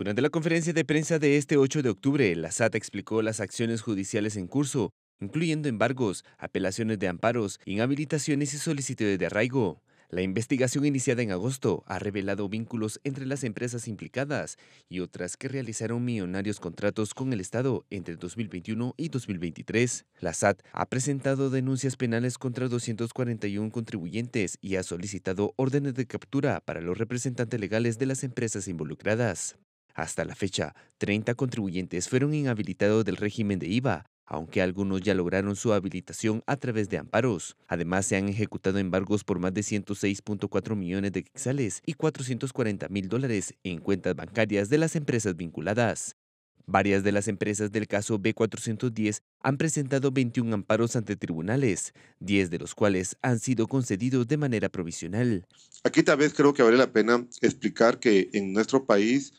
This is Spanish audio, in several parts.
Durante la conferencia de prensa de este 8 de octubre, la SAT explicó las acciones judiciales en curso, incluyendo embargos, apelaciones de amparos, inhabilitaciones y solicitudes de arraigo. La investigación iniciada en agosto ha revelado vínculos entre las empresas implicadas y otras que realizaron millonarios contratos con el Estado entre 2021 y 2023. La SAT ha presentado denuncias penales contra 241 contribuyentes y ha solicitado órdenes de captura para los representantes legales de las empresas involucradas. Hasta la fecha, 30 contribuyentes fueron inhabilitados del régimen de IVA, aunque algunos ya lograron su habilitación a través de amparos. Además, se han ejecutado embargos por más de 106.4 millones de quexales y 440 mil dólares en cuentas bancarias de las empresas vinculadas. Varias de las empresas del caso B410 han presentado 21 amparos ante tribunales, 10 de los cuales han sido concedidos de manera provisional. Aquí tal vez creo que vale la pena explicar que en nuestro país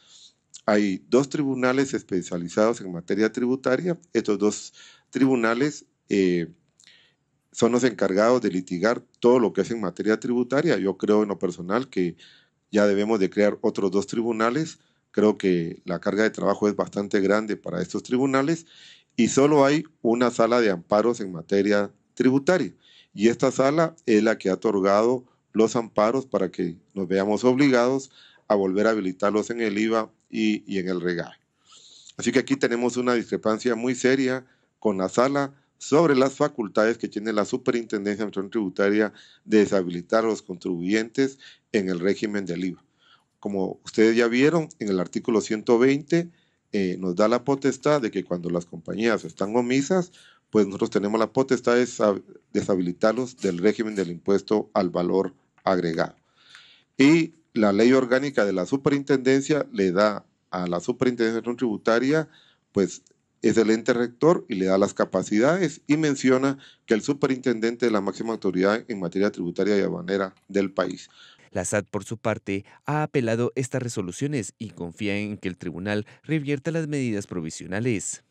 hay dos tribunales especializados en materia tributaria. Estos dos tribunales eh, son los encargados de litigar todo lo que es en materia tributaria. Yo creo en lo personal que ya debemos de crear otros dos tribunales. Creo que la carga de trabajo es bastante grande para estos tribunales y solo hay una sala de amparos en materia tributaria. Y esta sala es la que ha otorgado los amparos para que nos veamos obligados a volver a habilitarlos en el IVA y, en el regal. Así que aquí tenemos una discrepancia muy seria con la sala sobre las facultades que tiene la Superintendencia de Tributaria de deshabilitar a los contribuyentes en el régimen del IVA. Como ustedes ya vieron, en el artículo 120 eh, nos da la potestad de que cuando las compañías están omisas, pues nosotros tenemos la potestad de deshabilitarlos del régimen del impuesto al valor agregado. Y la ley orgánica de la superintendencia le da a la superintendencia tributaria, pues es el ente rector y le da las capacidades y menciona que el superintendente es la máxima autoridad en materia tributaria y aduanera del país. La SAT, por su parte, ha apelado estas resoluciones y confía en que el tribunal revierta las medidas provisionales.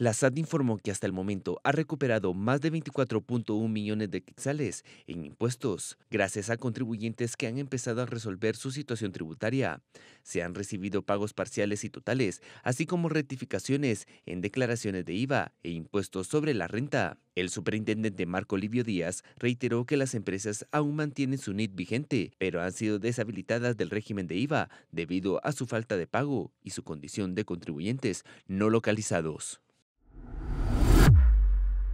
La SAT informó que hasta el momento ha recuperado más de 24.1 millones de quetzales en impuestos, gracias a contribuyentes que han empezado a resolver su situación tributaria. Se han recibido pagos parciales y totales, así como rectificaciones en declaraciones de IVA e impuestos sobre la renta. El superintendente Marco Livio Díaz reiteró que las empresas aún mantienen su NIT vigente, pero han sido deshabilitadas del régimen de IVA debido a su falta de pago y su condición de contribuyentes no localizados.